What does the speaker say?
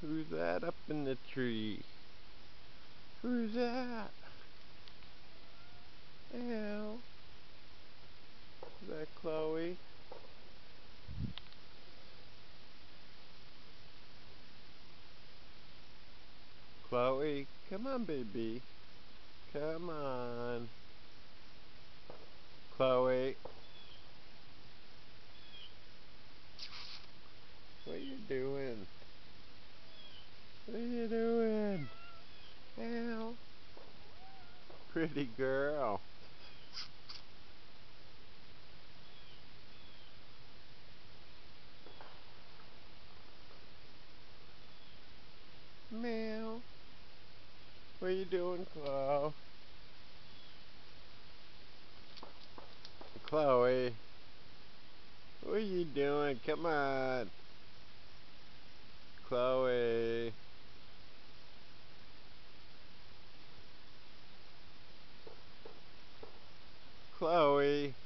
Who's that up in the tree? Who's that? Ew. Is that Chloe? Chloe, come on baby. Come on. Chloe. What are you doing? What are you doing? Ow. Pretty girl. Meow. What are you doing, Chloe? Chloe. What are you doing? Come on. Chloe. Chloe.